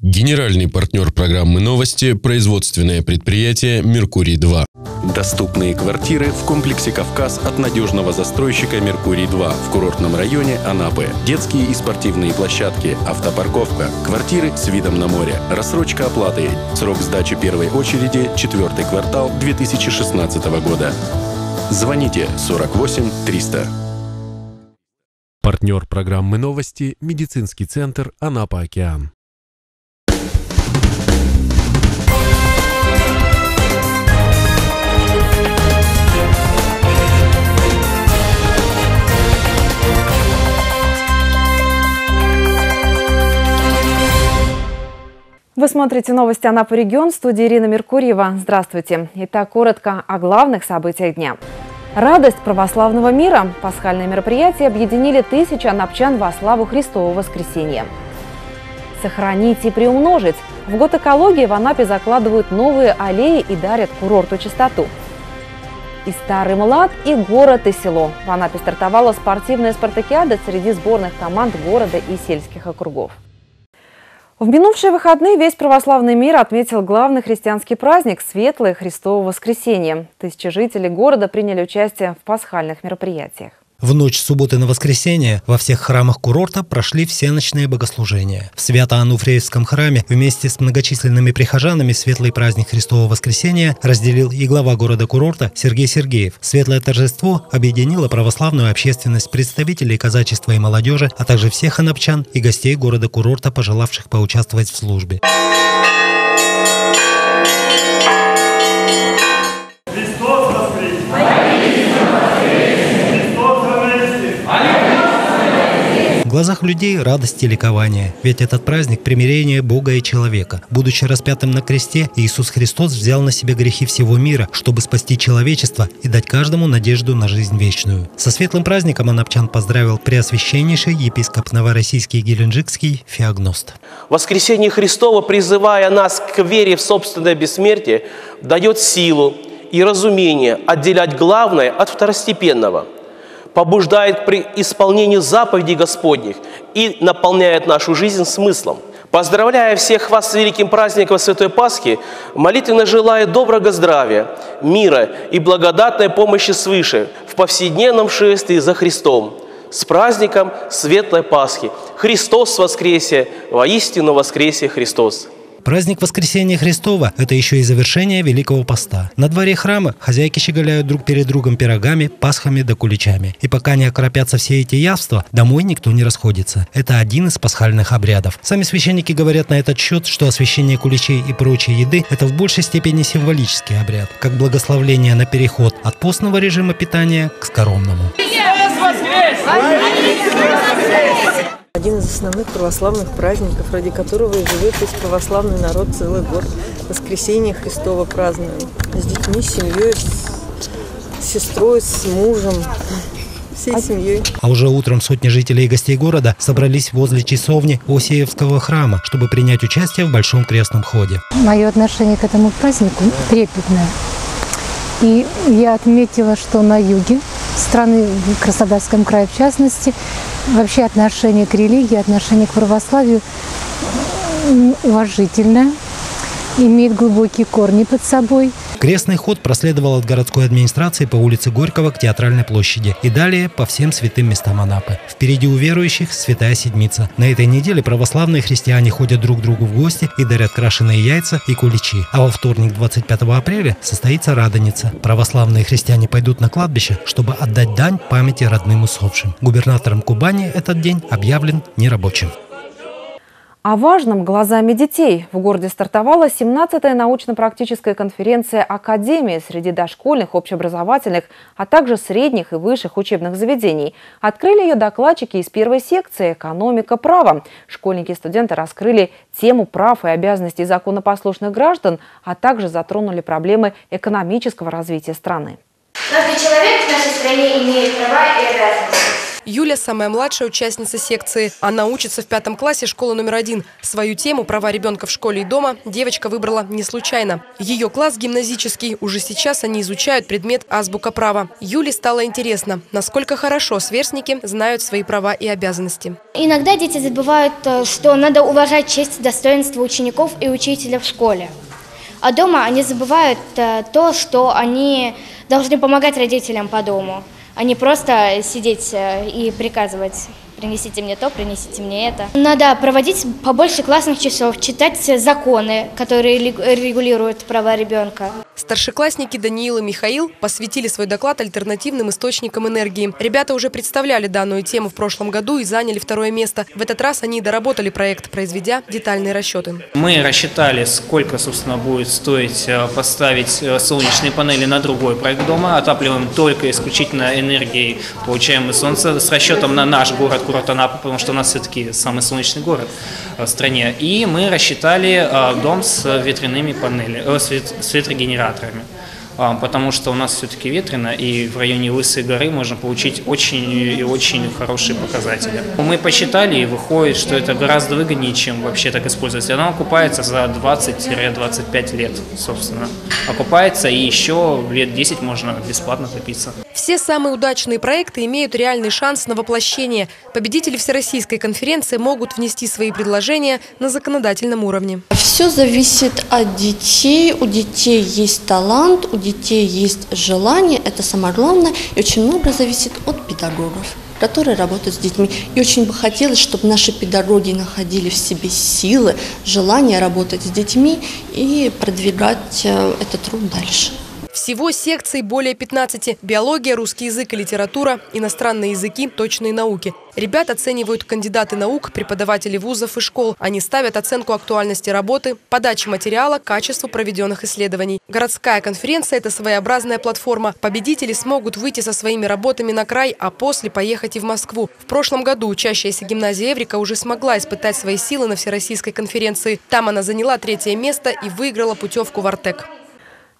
Генеральный партнер программы «Новости» – производственное предприятие «Меркурий-2». Доступные квартиры в комплексе «Кавказ» от надежного застройщика «Меркурий-2» в курортном районе Анапы. Детские и спортивные площадки, автопарковка, квартиры с видом на море, рассрочка оплаты. Срок сдачи первой очереди – четвертый квартал 2016 года. Звоните 48 300. Партнер программы «Новости» – медицинский центр «Анапа-Океан». Смотрите новости Анапа регион. В студии Ирина Меркурьева. Здравствуйте. Итак, коротко о главных событиях дня. Радость православного мира. Пасхальные мероприятия объединили тысячи анапчан во славу Христового воскресения. Сохранить и приумножить. В год экологии в Анапе закладывают новые аллеи и дарят курорту чистоту. И старый млад, и город, и село. В Анапе стартовала спортивная спартакиада среди сборных команд города и сельских округов. В минувшие выходные весь православный мир отметил главный христианский праздник – Светлое Христово воскресенье. Тысячи жителей города приняли участие в пасхальных мероприятиях. В ночь субботы на воскресенье во всех храмах курорта прошли все ночные богослужения. В Свято-Ануфриевском храме вместе с многочисленными прихожанами Светлый праздник Христового воскресения разделил и глава города-курорта Сергей Сергеев. Светлое торжество объединило православную общественность, представителей казачества и молодежи, а также всех анапчан и гостей города-курорта, пожелавших поучаствовать в службе. В глазах людей радость и ликование, ведь этот праздник – примирение Бога и человека. Будучи распятым на кресте, Иисус Христос взял на себя грехи всего мира, чтобы спасти человечество и дать каждому надежду на жизнь вечную. Со светлым праздником Анапчан поздравил преосвященнейший епископ Новороссийский Геленджикский Феогност. Воскресение Христова, призывая нас к вере в собственное бессмертие, дает силу и разумение отделять главное от второстепенного – побуждает при исполнении заповедей Господних и наполняет нашу жизнь смыслом. Поздравляя всех вас с великим праздником Святой Пасхи, молитвенно желаю доброго здравия, мира и благодатной помощи свыше в повседневном шествии за Христом. С праздником Светлой Пасхи! Христос воскресе! Воистину воскресе Христос! Праздник Воскресения Христова – это еще и завершение Великого Поста. На дворе храма хозяйки щеголяют друг перед другом пирогами, пасхами да куличами. И пока не окропятся все эти явства, домой никто не расходится. Это один из пасхальных обрядов. Сами священники говорят на этот счет, что освящение куличей и прочей еды – это в большей степени символический обряд, как благословление на переход от постного режима питания к скоромному. Один из основных православных праздников, ради которого и живет весь православный народ целый год. Воскресенье Христово празднуем. С детьми, с семьей, с сестрой, с мужем всей а семьей. А уже утром сотни жителей и гостей города собрались возле часовни Осиевского храма, чтобы принять участие в Большом крестном ходе. Мое отношение к этому празднику трепетное. И я отметила, что на юге страны, в Краснодарском крае в частности, вообще отношение к религии, отношение к православию уважительное, имеет глубокие корни под собой. Крестный ход проследовал от городской администрации по улице Горького к Театральной площади и далее по всем святым местам Анапы. Впереди у верующих Святая Седмица. На этой неделе православные христиане ходят друг к другу в гости и дарят крашеные яйца и куличи. А во вторник 25 апреля состоится Радоница. Православные христиане пойдут на кладбище, чтобы отдать дань памяти родным усопшим. Губернатором Кубани этот день объявлен нерабочим. О важном глазами детей в городе стартовала 17-я научно-практическая конференция Академии среди дошкольных, общеобразовательных, а также средних и высших учебных заведений. Открыли ее докладчики из первой секции «Экономика права». Школьники и студенты раскрыли тему прав и обязанностей законопослушных граждан, а также затронули проблемы экономического развития страны. Каждый человек в нашей стране имеет права и обязанности. Юля – самая младшая участница секции. Она учится в пятом классе школы номер один. Свою тему «Права ребенка в школе и дома» девочка выбрала не случайно. Ее класс гимназический. Уже сейчас они изучают предмет азбука права. Юле стало интересно, насколько хорошо сверстники знают свои права и обязанности. Иногда дети забывают, э, что надо уважать честь и достоинство учеников и учителя в школе. А дома они забывают э, то, что они должны помогать родителям по дому, а не просто сидеть э, и приказывать принесите мне то, принесите мне это. Надо проводить побольше классных часов, читать законы, которые регулируют права ребенка. Старшеклассники Даниил и Михаил посвятили свой доклад альтернативным источникам энергии. Ребята уже представляли данную тему в прошлом году и заняли второе место. В этот раз они доработали проект, произведя детальные расчеты. Мы рассчитали, сколько, собственно, будет стоить э, поставить э, солнечные панели на другой проект дома. Отапливаем только исключительно энергией, получаемой солнца, с расчетом на наш город курорт потому что у нас все-таки самый солнечный город в стране. И мы рассчитали э, дом с ветряными панелями, с ветрогенераторами операторами. Потому что у нас все-таки ветрено, и в районе Лысой горы можно получить очень и очень хорошие показатели. Мы посчитали, и выходит, что это гораздо выгоднее, чем вообще так использовать. Она окупается за 20-25 лет, собственно. Окупается, и еще лет 10 можно бесплатно топиться. Все самые удачные проекты имеют реальный шанс на воплощение. Победители Всероссийской конференции могут внести свои предложения на законодательном уровне. Все зависит от детей. У детей есть талант, у детей есть желание, это самое главное. И очень много зависит от педагогов которые работают с детьми. И очень бы хотелось, чтобы наши педагоги находили в себе силы, желание работать с детьми и продвигать э, этот труд дальше. Всего секций более 15. Биология, русский язык и литература, иностранные языки, точные науки. Ребят оценивают кандидаты наук, преподаватели вузов и школ. Они ставят оценку актуальности работы, подачи материала, качеству проведенных исследований. Городская конференция – это своеобразная платформа. Победители смогут выйти со своими работами на край, а после поехать и в Москву. В прошлом году учащаяся гимназия Эврика уже смогла испытать свои силы на Всероссийской конференции. Там она заняла третье место и выиграла путевку в Артек.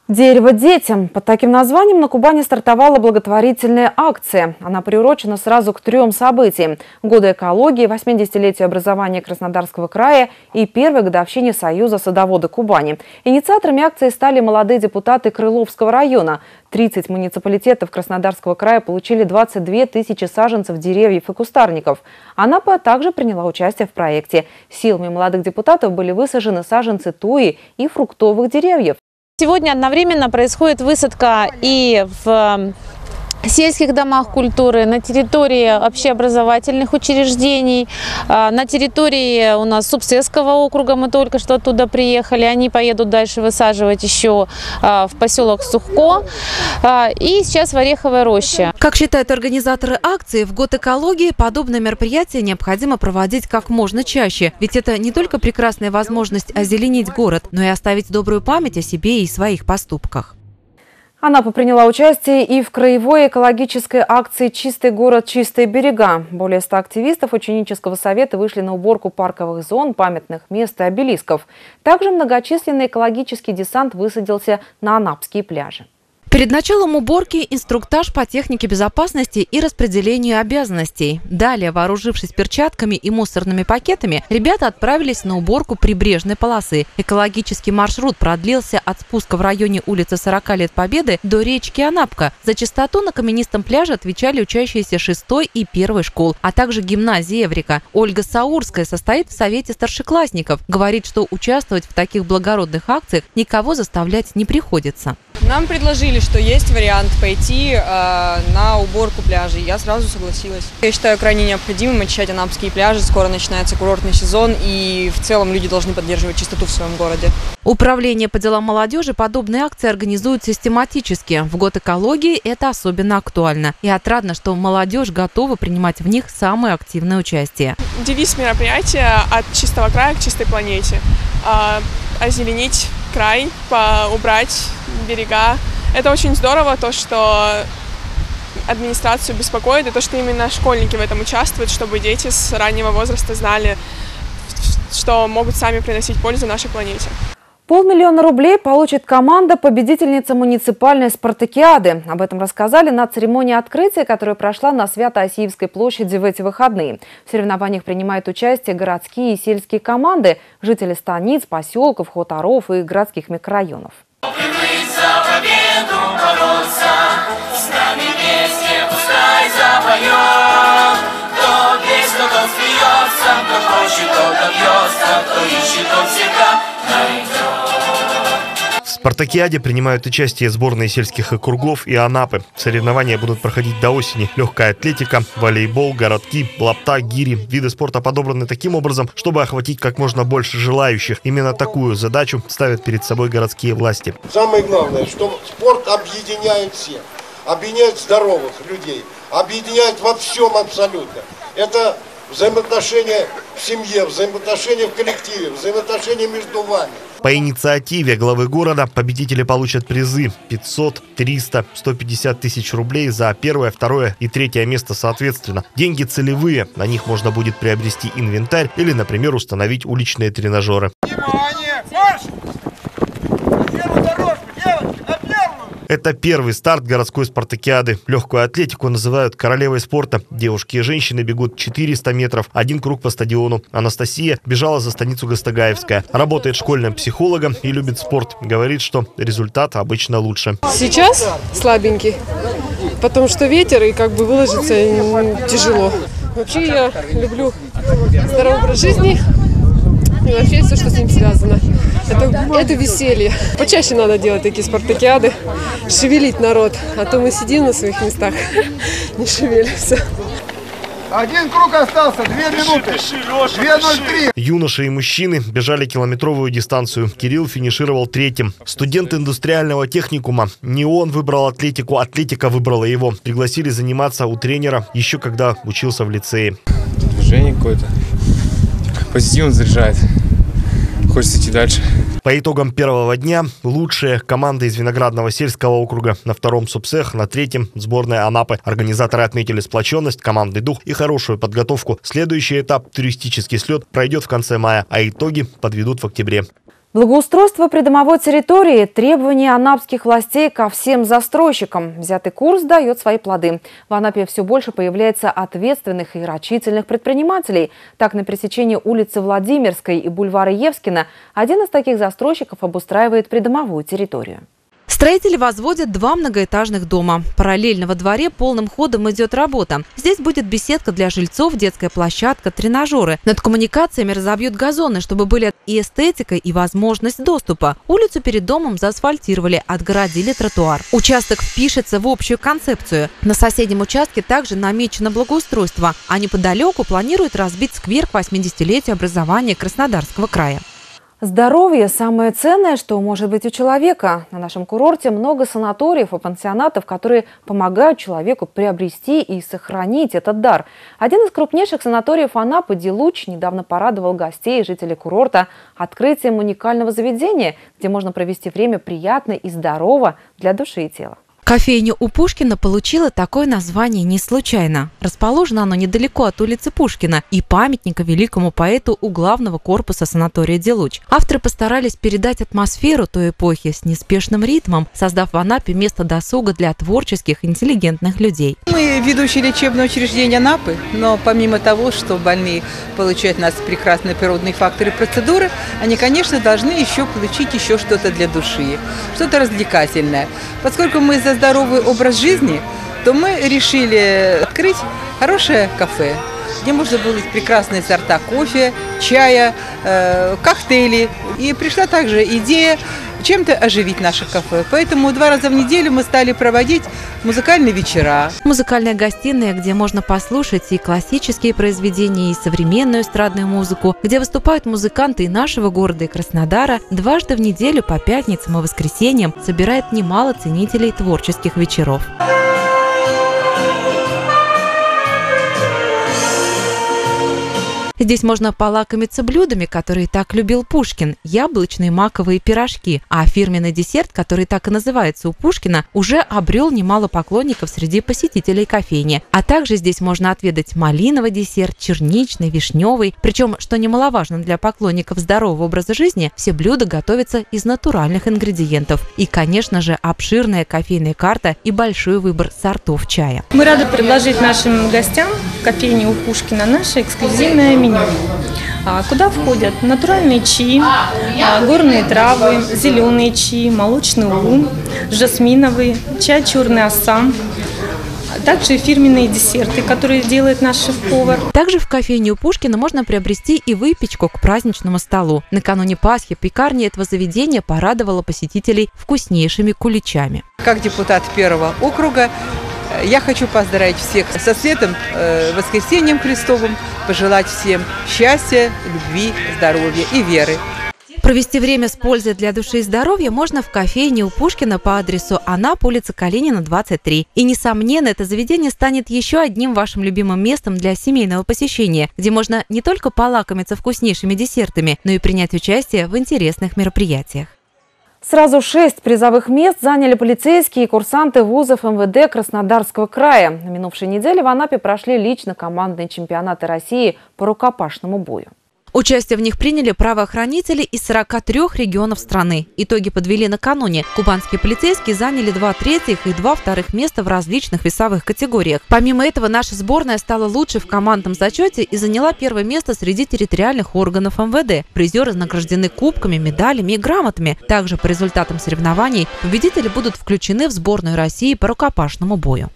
Дерево детям. Под таким названием на Кубани стартовала благотворительная акция. Она приурочена сразу к трем событиям. Годы экологии, 80-летию образования Краснодарского края и первой годовщине Союза садовода Кубани. Инициаторами акции стали молодые депутаты Крыловского района. 30 муниципалитетов Краснодарского края получили 22 тысячи саженцев деревьев и кустарников. Анапа также приняла участие в проекте. Силами молодых депутатов были высажены саженцы туи и фруктовых деревьев. Сегодня одновременно происходит высадка и в сельских домах культуры, на территории общеобразовательных учреждений, а, на территории у нас Субсесского округа, мы только что оттуда приехали, они поедут дальше высаживать еще а, в поселок Сухко а, и сейчас в Ореховой роще. Как считают организаторы акции, в год экологии подобное мероприятие необходимо проводить как можно чаще, ведь это не только прекрасная возможность озеленить город, но и оставить добрую память о себе и своих поступках. Анапа приняла участие и в краевой экологической акции «Чистый город. Чистые берега». Более 100 активистов ученического совета вышли на уборку парковых зон, памятных мест и обелисков. Также многочисленный экологический десант высадился на анапские пляжи. Перед началом уборки инструктаж по технике безопасности и распределению обязанностей. Далее, вооружившись перчатками и мусорными пакетами, ребята отправились на уборку прибрежной полосы. Экологический маршрут продлился от спуска в районе улицы 40 лет Победы до речки Анапка. За чистоту на каменистом пляже отвечали учащиеся 6 и 1 школ, а также гимназии Эврика. Ольга Саурская состоит в совете старшеклассников. Говорит, что участвовать в таких благородных акциях никого заставлять не приходится. Нам предложили, что есть вариант пойти э, на уборку пляжей. Я сразу согласилась. Я считаю крайне необходимым очищать анапские пляжи. Скоро начинается курортный сезон, и в целом люди должны поддерживать чистоту в своем городе. Управление по делам молодежи подобные акции организует систематически. В год экологии это особенно актуально. И отрадно, что молодежь готова принимать в них самое активное участие. Девиз мероприятия «От чистого края к чистой планете». А, озеленить край, убрать берега. Это очень здорово, то, что администрацию беспокоит, и то, что именно школьники в этом участвуют, чтобы дети с раннего возраста знали, что могут сами приносить пользу нашей планете. Полмиллиона рублей получит команда победительница муниципальной спартакиады. Об этом рассказали на церемонии открытия, которая прошла на Свято-Осиевской площади в эти выходные. В соревнованиях принимают участие городские и сельские команды, жители станиц, поселков, хуторов и городских микрорайонов. Спартакиаде принимают участие сборные сельских округов и Анапы. Соревнования будут проходить до осени. Легкая атлетика, волейбол, городки, лапта, гири. Виды спорта подобраны таким образом, чтобы охватить как можно больше желающих. Именно такую задачу ставят перед собой городские власти. Самое главное, что спорт объединяет всех. Объединяет здоровых людей. Объединяет во всем абсолютно. Это взаимоотношения в семье, взаимоотношения в коллективе, взаимоотношения между вами. По инициативе главы города победители получат призы 500, 300, 150 тысяч рублей за первое, второе и третье место соответственно. Деньги целевые, на них можно будет приобрести инвентарь или, например, установить уличные тренажеры. Внимание! Марш! Это первый старт городской спартакиады. Легкую атлетику называют королевой спорта. Девушки и женщины бегут 400 метров, один круг по стадиону. Анастасия бежала за станицу Гастагаевская. Работает школьным психологом и любит спорт. Говорит, что результат обычно лучше. Сейчас слабенький, потому что ветер и как бы выложиться тяжело. Вообще я люблю здоровый образ жизни, и вообще все, что с ним связано. Это, это веселье. Почаще надо делать такие спартакиады, шевелить народ, а то мы сидим на своих местах, не шевелимся. Один круг остался, две минуты. 2.03. Юноши и мужчины бежали километровую дистанцию. Кирилл финишировал третьим. Студент индустриального техникума. Не он выбрал атлетику, атлетика выбрала его. Пригласили заниматься у тренера, еще когда учился в лицее. Движение какое-то. Позитивно заряжает хочется идти дальше. По итогам первого дня лучшие команды из Виноградного сельского округа на втором субсех, на третьем сборная Анапы. Организаторы отметили сплоченность, командный дух и хорошую подготовку. Следующий этап, туристический слет, пройдет в конце мая, а итоги подведут в октябре. Благоустройство придомовой территории – требования анапских властей ко всем застройщикам. Взятый курс дает свои плоды. В Анапе все больше появляется ответственных и рачительных предпринимателей. Так, на пересечении улицы Владимирской и бульвара Евскина один из таких застройщиков обустраивает придомовую территорию. Строители возводят два многоэтажных дома. Параллельно во дворе полным ходом идет работа. Здесь будет беседка для жильцов, детская площадка, тренажеры. Над коммуникациями разобьют газоны, чтобы были и эстетика, и возможность доступа. Улицу перед домом заасфальтировали, отгородили тротуар. Участок впишется в общую концепцию. На соседнем участке также намечено благоустройство, а неподалеку планируют разбить сквер к 80-летию образования Краснодарского края. Здоровье – самое ценное, что может быть у человека. На нашем курорте много санаториев и пансионатов, которые помогают человеку приобрести и сохранить этот дар. Один из крупнейших санаториев Анапы «Дилуч» недавно порадовал гостей и жителей курорта открытием уникального заведения, где можно провести время приятно и здорово для души и тела. Кофейня у Пушкина получила такое название не случайно. Расположено оно недалеко от улицы Пушкина и памятника великому поэту у главного корпуса санатория «Делуч». Авторы постарались передать атмосферу той эпохи с неспешным ритмом, создав в Анапе место досуга для творческих, интеллигентных людей. Мы ведущие лечебное учреждение Анапы, но помимо того, что больные получают у нас прекрасные природные факторы процедуры, они, конечно, должны еще получить еще что-то для души, что-то развлекательное. Поскольку мы за здоровый образ жизни, то мы решили открыть хорошее кафе, где можно было прекрасные сорта кофе, чая, э, коктейли. И пришла также идея чем-то оживить наше кафе. Поэтому два раза в неделю мы стали проводить музыкальные вечера. Музыкальная гостиная, где можно послушать и классические произведения, и современную эстрадную музыку, где выступают музыканты и нашего города, и Краснодара, дважды в неделю по пятницам и воскресеньям собирает немало ценителей творческих вечеров. Здесь можно полакомиться блюдами, которые так любил Пушкин – яблочные маковые пирожки, а фирменный десерт, который так и называется у Пушкина, уже обрел немало поклонников среди посетителей кофейни. А также здесь можно отведать малиновый десерт, черничный, вишневый. Причем, что немаловажно для поклонников здорового образа жизни, все блюда готовятся из натуральных ингредиентов. И, конечно же, обширная кофейная карта и большой выбор сортов чая. Мы рады предложить нашим гостям кофейни у Пушкина наше эксклюзивное меню куда входят натуральные чаи, а, горные травы, зеленые чаи, молочный улун, жасминовый, чай черный ассам, также фирменные десерты, которые делает наш шеф-повар. Также в кофейне у Пушкина можно приобрести и выпечку к праздничному столу. Накануне Пасхи пекарня этого заведения порадовала посетителей вкуснейшими куличами. Как депутат первого округа я хочу поздравить всех со светом, э, воскресением Христовым, пожелать всем счастья, любви, здоровья и веры. Провести время с пользой для души и здоровья можно в кофейне у Пушкина по адресу Анап, улица Калинина, 23. И, несомненно, это заведение станет еще одним вашим любимым местом для семейного посещения, где можно не только полакомиться вкуснейшими десертами, но и принять участие в интересных мероприятиях. Сразу шесть призовых мест заняли полицейские и курсанты вузов МВД Краснодарского края. На минувшей неделе в Анапе прошли лично командные чемпионаты России по рукопашному бою. Участие в них приняли правоохранители из 43 регионов страны. Итоги подвели накануне. Кубанские полицейские заняли два третьих и два вторых места в различных весовых категориях. Помимо этого, наша сборная стала лучшей в командном зачете и заняла первое место среди территориальных органов МВД. Призеры награждены кубками, медалями и грамотами. Также по результатам соревнований победители будут включены в сборную России по рукопашному бою.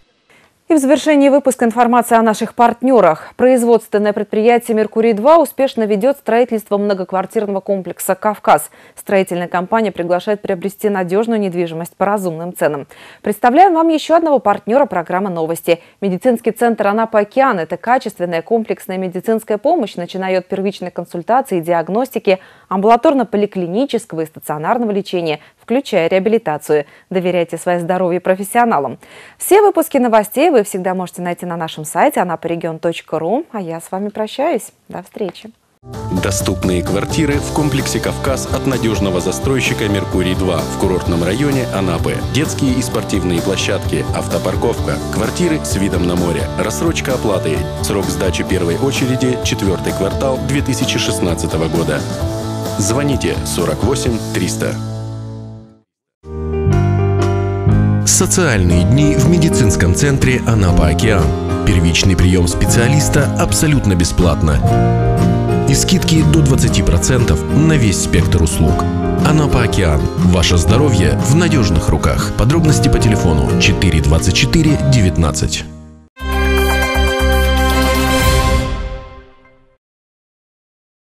И в завершении выпуска информация о наших партнерах. Производственное предприятие «Меркурий-2» успешно ведет строительство многоквартирного комплекса «Кавказ». Строительная компания приглашает приобрести надежную недвижимость по разумным ценам. Представляем вам еще одного партнера программы «Новости». Медицинский центр «Анапа Океан» – это качественная комплексная медицинская помощь, начиная от первичной консультации и диагностики, амбулаторно-поликлинического и стационарного лечения, включая реабилитацию. Доверяйте свое здоровье профессионалам. Все выпуски новостей вы всегда можете найти на нашем сайте anaporegion.ru. А я с вами прощаюсь. До встречи. Доступные квартиры в комплексе «Кавказ» от надежного застройщика «Меркурий-2» в курортном районе Анапы. Детские и спортивные площадки, автопарковка, квартиры с видом на море, рассрочка оплаты. Срок сдачи первой очереди – четвертый квартал 2016 года. Звоните 48 300. Социальные дни в медицинском центре Анапа Океан. Первичный прием специалиста абсолютно бесплатно. И скидки до 20% на весь спектр услуг. Анапа Океан. Ваше здоровье в надежных руках. Подробности по телефону 424 19.